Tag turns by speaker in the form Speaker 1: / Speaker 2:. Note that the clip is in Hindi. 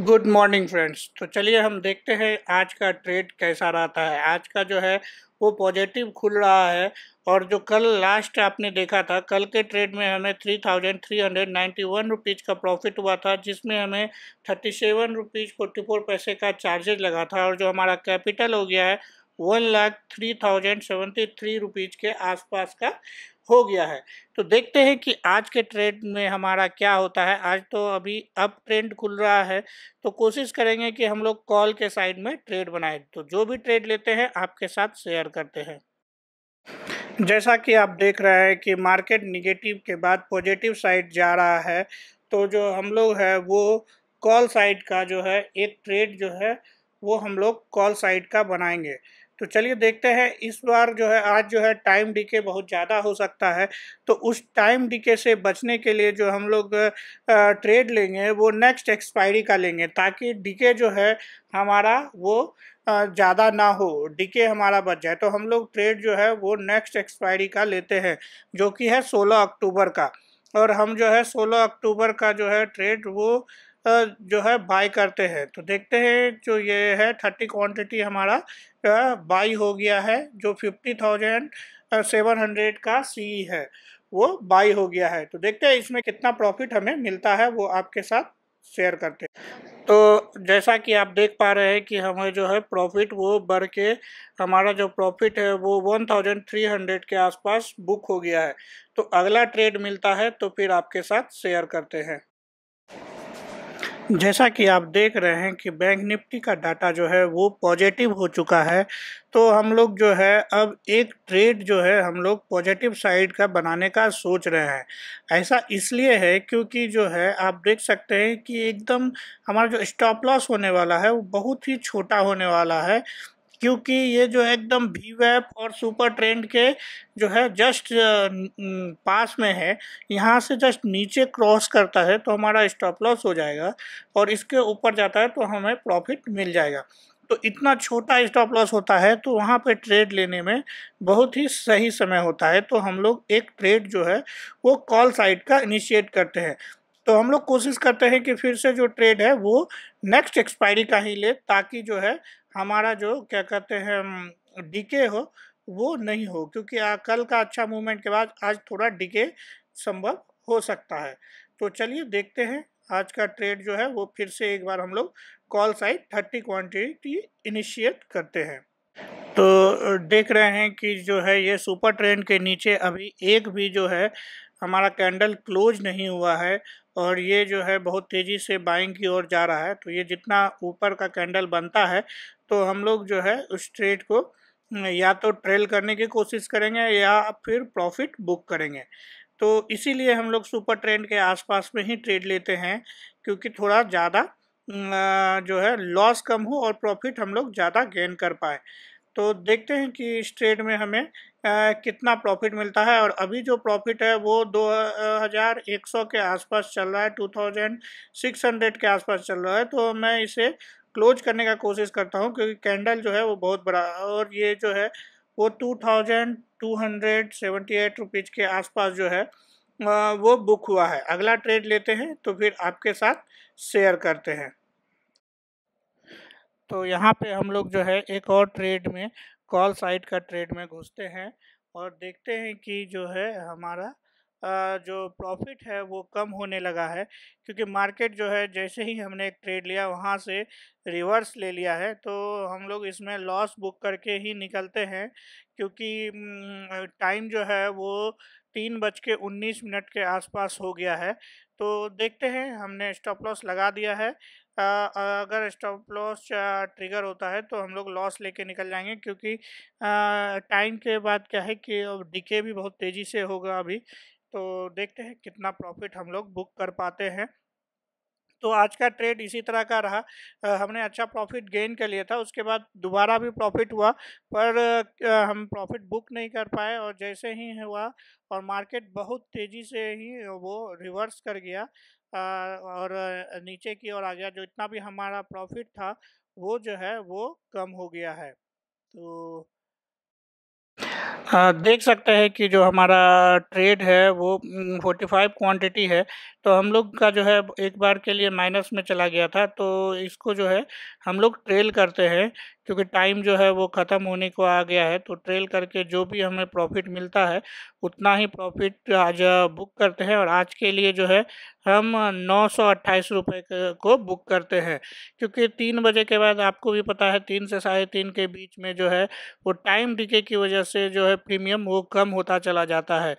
Speaker 1: गुड मॉर्निंग फ्रेंड्स तो चलिए हम देखते हैं आज का ट्रेड कैसा रहता है। आज का जो है, वो पॉजिटिव खुल रहा है और जो कल लास्ट आपने देखा था, कल के ट्रेड में हमें three thousand three hundred ninety one rupees का प्रॉफिट हुआ था, जिसमें हमें thirty seven rupees forty four पैसे का चार्जेज लगा था और जो हमारा कैपिटल हो गया है one lakh three thousand seventy three rupees के आसपास का हो गया है। तो देखते हैं कि आज के ट्रेड में हमारा क्या होता है। आज तो अभी अप ट्रेंड खुल रहा है तो कोशिश करेंगे कि हम लोग कॉल के साइड में ट्रेड बनाए। तो जो भी ट्रेड लेते हैं, आपके साथ शेयर करते हैं। जैसा कि आप देख रहे हैं कि मार्केट निगेटिव के बाद पॉजिटिव साइड जा रहा है तो जो हम लोग है, वो कॉल साइड का जो है, एक ट्रेड जो है, वो हम लोग कॉल साइड का बनाएँगे। तो चलिए देखते हैं, इस बार जो है, आज जो है टाइम डीके बहुत ज़्यादा हो सकता है। तो उस टाइम डीके से बचने के लिए जो हम लोग ट्रेड लेंगे, वो नेक्स्ट एक्सपायरी का लेंगे, ताकि डीके जो है, हमारा वो ज़्यादा ना हो डीके हमारा बच जाए। तो हम लोग ट्रेड जो है, वो नेक्स्ट एक्सपायरी का लेते हैं, जो कि है 16 अक्टूबर का। और हम जो है 16 अक्टूबर का जो है ट्रेड वो जो है बाई करते हैं। तो देखते हैं जो ये है थर्टी क्वांटिटी हमारा बाई हो गया है, जो फिफ्टी थाउज़ेंड सेवन हंड्रेड का सी है, वो बाई हो गया है। तो देखते हैं इसमें कितना प्रॉफिट हमें मिलता है, वो आपके साथ शेयर करते हैं। तो जैसा कि आप देख पा रहे हैं कि हमें जो है प्रॉफिट वो बढ़ के, हमारा जो प्रॉफिट है, वो वन थाउज़ेंड थ्री हंड्रेड के आसपास बुक हो गया है। तो अगला ट्रेड मिलता है तो फिर आपके साथ शेयर करते हैं। जैसा कि आप देख रहे हैं कि बैंक निफ्टी का डाटा जो है वो पॉजिटिव हो चुका है तो हम लोग जो है अब एक ट्रेड जो है हम लोग पॉजिटिव साइड का बनाने का सोच रहे हैं। ऐसा इसलिए है क्योंकि जो है आप देख सकते हैं कि एकदम हमारा जो स्टॉप लॉस होने वाला है वो बहुत ही छोटा होने वाला है क्योंकि ये जो एकदम वी वेप और सुपर ट्रेंड के जो है जस्ट पास में है, यहाँ से जस्ट नीचे क्रॉस करता है तो हमारा स्टॉप लॉस हो जाएगा और इसके ऊपर जाता है तो हमें प्रॉफिट मिल जाएगा। तो इतना छोटा स्टॉप लॉस होता है तो वहाँ पे ट्रेड लेने में बहुत ही सही समय होता है। तो हम लोग एक ट्रेड जो है वो कॉल साइड का इनिशिएट करते हैं। तो हम लोग कोशिश करते हैं कि फिर से जो ट्रेड है वो नेक्स्ट एक्सपायरी का ही ले ताकि जो है हमारा जो, क्या कहते हैं डीके हो, वो नहीं हो, क्योंकि कल का अच्छा मूवमेंट के बाद आज थोड़ा डीके संभव हो सकता है। तो चलिए देखते हैं, आज का ट्रेड जो है, वो फिर से एक बार हम लोग call side thirty quantity initiate करते हैं। तो देख रहे हैं कि जो है, ये सुपर ट्रेंड के नीचे अभी एक भी जो है, हमारा कैंडल क्लोज नहीं हुआ है और ये जो है, बहुत तेज़ी से बाइंग की ओर जा रहा है। तो ये जितना ऊपर का कैंडल बनता है तो हम लोग जो है उस ट्रेड को या तो ट्रेल करने की कोशिश करेंगे या फिर प्रॉफिट बुक करेंगे। तो इसीलिए हम लोग सुपर ट्रेंड के आसपास में ही ट्रेड लेते हैं, क्योंकि थोड़ा ज़्यादा जो है लॉस कम हो और प्रॉफिट हम लोग ज़्यादा गेन कर पाए। तो देखते हैं कि इस ट्रेड में हमें कितना प्रॉफिट मिलता है और अभी जो प्रॉफिट है वो दो हज़ार एक सौ के आसपास चल रहा है टू थाउज़ेंड सिक्स हंड्रेड के आसपास चल रहा है तो मैं इसे क्लोज करने का कोशिश करता हूँ, क्योंकि कैंडल जो है वो बहुत बड़ा और ये जो है वो two thousand two hundred seventy eight rupees के आसपास जो है वो बुक हुआ है। अगला ट्रेड लेते हैं तो फिर आपके साथ शेयर करते हैं। तो यहाँ पे हम लोग जो है एक और ट्रेड में कॉल साइड का ट्रेड में घुसते हैं और देखते हैं कि जो है हमारा जो प्रॉफिट है वो कम होने लगा है क्योंकि मार्केट जो है जैसे ही हमने एक ट्रेड लिया वहाँ से रिवर्स ले लिया है तो हम लोग इसमें लॉस बुक करके ही निकलते हैं क्योंकि टाइम जो है वो तीन बज के उन्नीस मिनट के आसपास हो गया है तो देखते हैं हमने स्टॉप लॉस लगा दिया है। आ, अगर स्टॉप लॉस ट्रिगर होता है तो हम लोग लॉस लेके निकल जाएँगे क्योंकि टाइम के बाद क्या है कि अब डिके भी बहुत तेज़ी से होगा अभी तो देखते हैं कितना प्रॉफिट हम लोग बुक कर पाते हैं। तो आज का ट्रेड इसी तरह का रहा। हमने अच्छा प्रॉफिट गेन कर लिया था, उसके बाद दोबारा भी प्रॉफिट हुआ, पर हम प्रॉफिट बुक नहीं कर पाए और जैसे ही हुआ और मार्केट बहुत तेज़ी से ही वो रिवर्स कर गया और नीचे की ओर आ गया, जो इतना भी हमारा प्रॉफिट था, वो जो है वो कम हो गया है। तो देख सकते हैं कि जो हमारा ट्रेड है, वो फोर्टी फाइव क्वांटिटी है। तो हम लोग का जो है, एक बार के लिए माइनस में चला गया था। तो इसको जो है, हम लोग ट्रेल करते हैं, क्योंकि टाइम जो है, वो ख़त्म होने को आ गया है। तो ट्रेल करके जो भी हमें प्रॉफिट मिलता है, उतना ही प्रॉफिट आज बुक करते हैं। और आज के लिए जो है, हम नौ सौ अट्ठाईस रुपये को बुक करते हैं। क्योंकि तीन बजे के बाद आपको भी पता है, तीन से साढ़े तीन के बीच में जो है, वो टाइम डिके की वजह से है प्रीमियम वो कम होता चला जाता है।